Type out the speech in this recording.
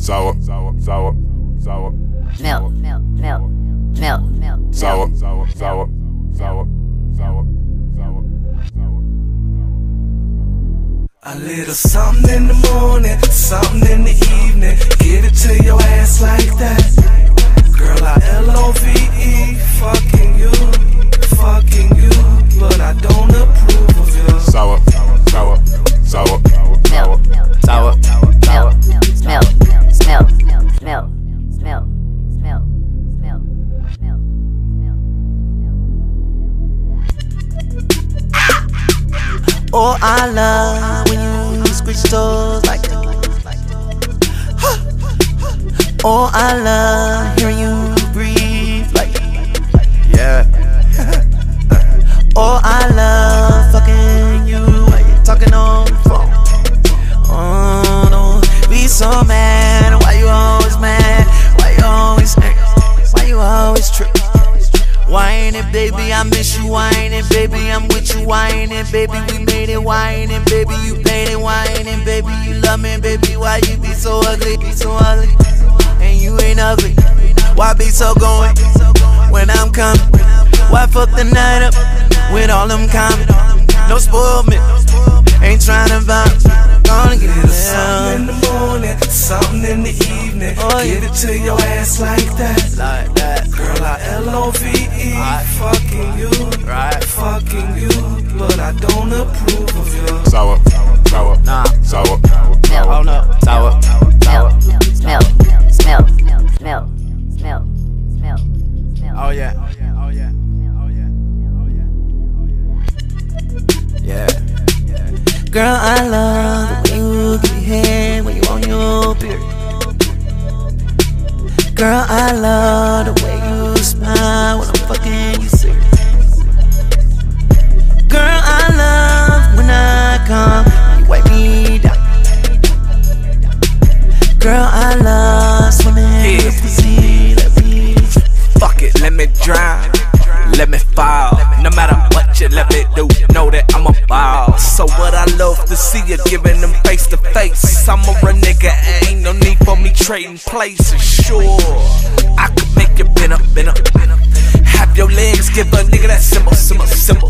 sour, sour, sour, sour, milk, milk, milk, milk, milk, sour, sour, sour, sour, sour, sour, sour. A little something in the morning, something in the evening. Give it to your ass like that. Girl, I L-O-V-E, Oh, I love when you squeeze toes like that. Oh, I love hearing you I miss you. Whine it, baby, I'm with you. Whine it, baby, we made it. Whine it, baby, you paid it. Whine it, baby, you love me, baby. Why you be so ugly? Be so ugly, and you ain't ugly. Why be so going when I'm coming? Why fuck the night up with all them coming? No spoil me, ain't trying to vibe. Gonna get it something in the morning, something in the evening. Oh, Give it to your ass like that. like that. Girl, I L-O-V-E, fucking you, Right. fucking you. But I don't approve of you. sour, sour, Nah. sour, Oh no, sour. milk, milk, milk, milk, milk, milk, milk, milk. Oh yeah. Oh yeah. Oh yeah. Oh yeah. Oh, yeah. Girl, I love the way you give me head when you on your period. Girl, I love the you do, know that I'm a ball. So what I love to see you giving them face to face. I'm a real nigga, ain't no need for me trading places. Sure, I could make you bend up, bend up. Have your legs give a nigga that symbol, symbol, symbol.